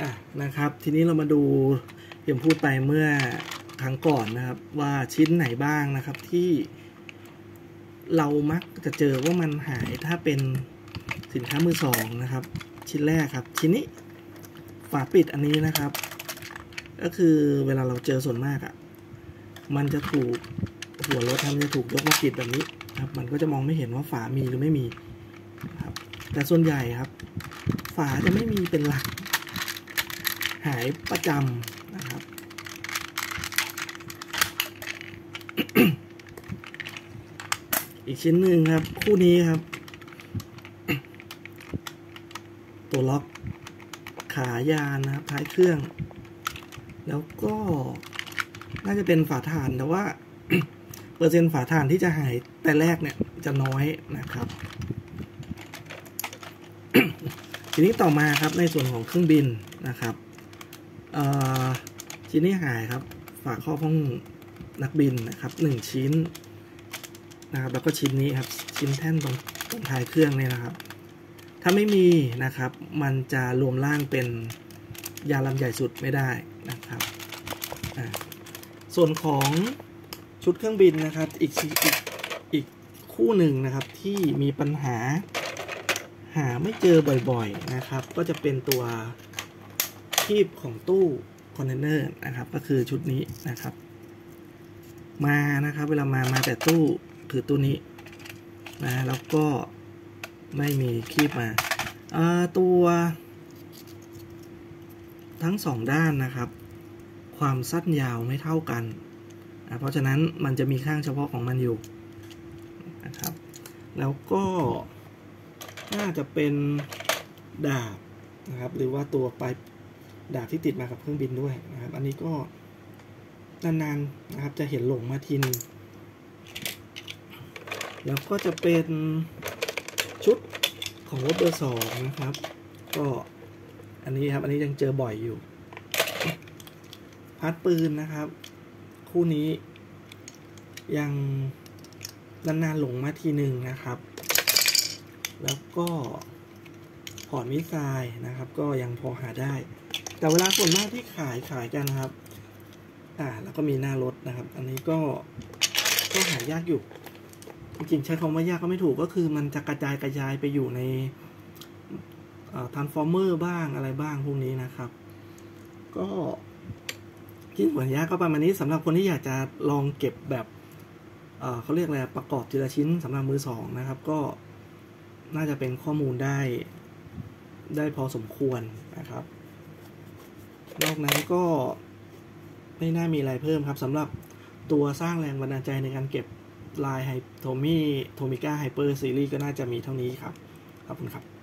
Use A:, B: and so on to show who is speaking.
A: อะนะครับ ทีนี้เรามาดูเพียมพูดไปเมื่อครั้งก่อนนะครับ ว่าชิ้นไหนบ้างนะครับที่เรามักจะเจอว่ามันหายถ้าเป็นสินค้ามือสองนะครับ ชิ้นแรกครับ ชิ้นนี้ฝาปิดอันนี้นะครับ ก็คือเวลาเราเจอส่วนมากอะ่ะมันจะถูกหัวรถมันจะถูกยกมาปิดแบบนี้ครับ มันก็จะมองไม่เห็นว่าฝามีหรือไม่มีครับ แต่ส่วนใหญ่ครับ ฝาจะไม่มีเป็นหลัก หายประจำนะครับ อีกชิ้นหนึ่งครับ คู่นี้ครับ ตัวล็อกขายานนะครับ ท้ายเครื่อง แล้วก็น่าจะเป็นฝาถ่านแต่ว่า เปอร์เซ็นต์ฝาถ่านที่จะหายแต่แรกเนี่ยจะน้อยนะครับ ทีนี้ต่อมาครับในส่วนของเครื่องบินนะครับ ชิ้นนี้หายครับ ฝาครอบห้องนักบินนะครับหนึ่งชิ้นนะครับแล้วก็ชิ้นนี้ครับชิ้นแท่นตรงตรงท้ายเครื่องเนี่ยนะครับ ถ้าไม่มีนะครับมันจะรวมร่างเป็นยาลำใหญ่สุดไม่ได้นะครับส่วนของชุดเครื่องบินนะครับอีกอีกอีกคู่หนึ่งนะครับที่มีปัญหาหาไม่เจอบ่อยๆนะครับ ก็จะเป็นตัว คีบของตู้คอนเทนเนอร์นะครับ ก็คือชุดนี้นะครับ มานะครับ เวลามามาแต่ตู้ถือตู้นี้นะแล้วก็ไม่มีคีบมาตัว ทั้งสองด้านนะครับ ความสั้นยาวไม่เท่ากันนะเพราะฉะนั้นมันจะมีข้างเฉพาะของมันอยู่นะครับ แล้วก็น่าจะเป็นดาบนะครับ หรือว่าตัวปลาย ดาบที่ติดมากับเครื่องบินด้วยนะครับ อันนี้ก็นานๆนะครับ จะเห็นหลงมาทีนึงแล้วก็จะเป็นชุดของรถเบอร์สองนะครับ ก็อันนี้ครับ อันนี้ยังเจอบ่อยอยู่พัดปืนนะครับ คู่นี้ยังนานๆหลงมาทีหนึ่งนะครับ แล้วก็ port missile นะครับ ก็ยังพอหาได้ แต่เวลาส่วนมากที่ขายขายกันครับ อ่า แล้วก็มีหน้ารถนะครับ อันนี้ก็ก็หายากอยู่ จริงๆ ใช้คำว่ายากก็ไม่ถูกก็คือมันจะกระจายกระจายไปอยู่ในทรานฟอร์เมอร์บ้างอะไรบ้างพวกนี้นะครับ ก็ที่ส่วนยากก็ประมาณนี้สำหรับคนที่อยากจะลองเก็บแบบเเขาเรียกอะไรประกอบทีละชิ้นสำหรับมือสองนะครับ ก็น่าจะเป็นข้อมูลได้ได้พอสมควรนะครับ นอกนั้นก็ไม่น่ามีอะไรเพิ่มครับสำหรับตัวสร้างแรงบันดาลใจในการเก็บลายไฮโทมี่ Tomica Hyper Series ก็น่าจะมีเท่านี้ครับ ขอบคุณครับ